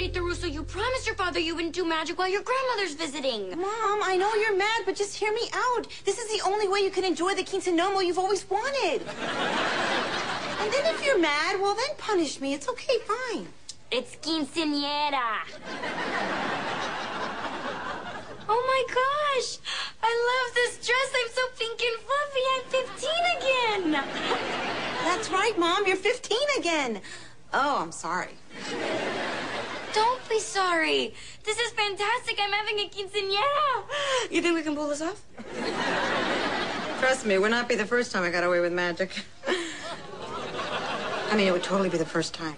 Senorita Russo, you promised your father you wouldn't do magic while your grandmother's visiting. Mom, I know you're mad, but just hear me out. This is the only way you can enjoy the quinceañera you've always wanted. and then if you're mad, well, then punish me. It's okay, fine. It's quinceañera. Oh my gosh! I love this dress. I'm so pink and fluffy. I'm 15 again. That's right, Mom. You're 15 again. Oh, I'm sorry. Don't be sorry. This is fantastic. I'm having a quinceañera. You think we can pull this off? Trust me, it would not be the first time I got away with magic. I mean, it would totally be the first time.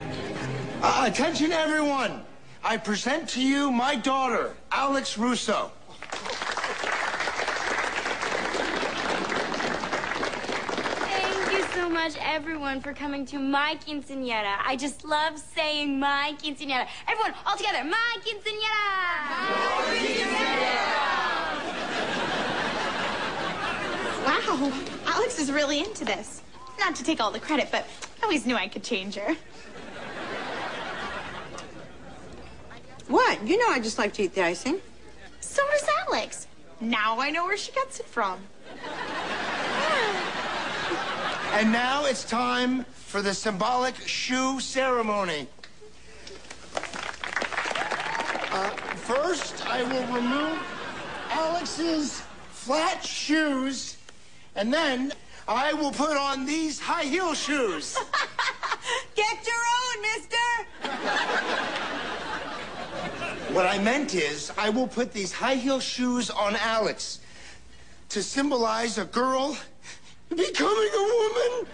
Uh, attention, everyone. I present to you my daughter, Alex Russo. Thank you so much, everyone, for coming to my quinceañera. I just love saying my quinceañera. Everyone, all together, my quinceañera! Wow, Alex is really into this. Not to take all the credit, but I always knew I could change her. What? You know I just like to eat the icing. So does Alex. Now I know where she gets it from. And now it's time for the symbolic shoe ceremony. Uh, first, I will remove Alex's flat shoes, and then I will put on these high heel shoes. Get your own, mister! What I meant is, I will put these high heel shoes on Alex to symbolize a girl becoming a woman.